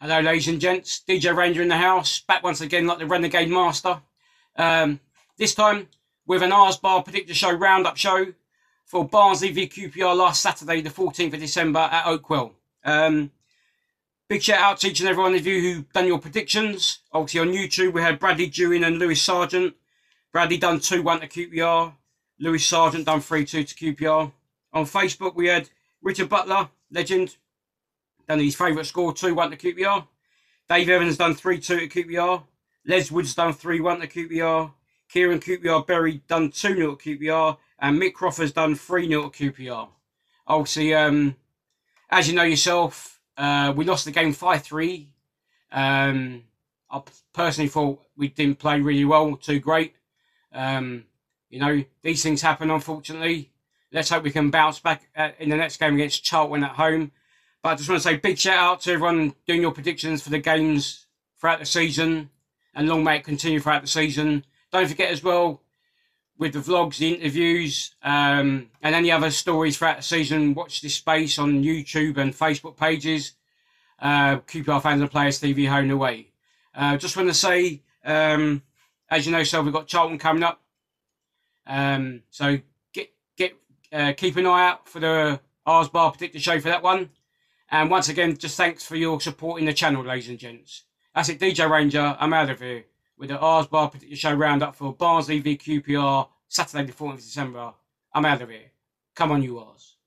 Hello, ladies and gents. DJ Ranger in the house, back once again like the Renegade Master. Um, this time with an R's Bar Predictor Show roundup show for Barnsley v QPR last Saturday, the 14th of December at Oakwell. Um, big shout out to each and every one of you who done your predictions. Obviously on YouTube we had Bradley Dewin and Lewis Sargent. Bradley done 2-1 to QPR. Lewis Sargent done 3-2 to QPR. On Facebook we had Richard Butler, legend, done his favourite score 2 1 to QPR. Dave Evans done 3 2 to QPR. Les Woods done 3 1 to QPR. Kieran QPR Berry done 2 0 to QPR. And Mick Crawford's done 3 0 to QPR. Obviously, um, as you know yourself, uh, we lost the game 5 3. Um, I personally thought we didn't play really well, too great. Um, you know, these things happen, unfortunately. Let's hope we can bounce back uh, in the next game against Charlton at home. But I just want to say big shout out to everyone doing your predictions for the games throughout the season, and long may it continue throughout the season. Don't forget as well with the vlogs, the interviews, um, and any other stories throughout the season. Watch this space on YouTube and Facebook pages. Uh, QPR fans and players TV home away. Uh, just want to say, um, as you know, so we've got Charlton coming up. Um, so get get uh, keep an eye out for the R's Bar Predictor Show for that one. And once again, just thanks for your support in the channel, ladies and gents. That's it, DJ Ranger. I'm out of here with the R's Bar Predictor Show roundup for Barnsley v QPR, Saturday the 14th of December. I'm out of here. Come on, you R's.